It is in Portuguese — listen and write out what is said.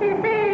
Pipi!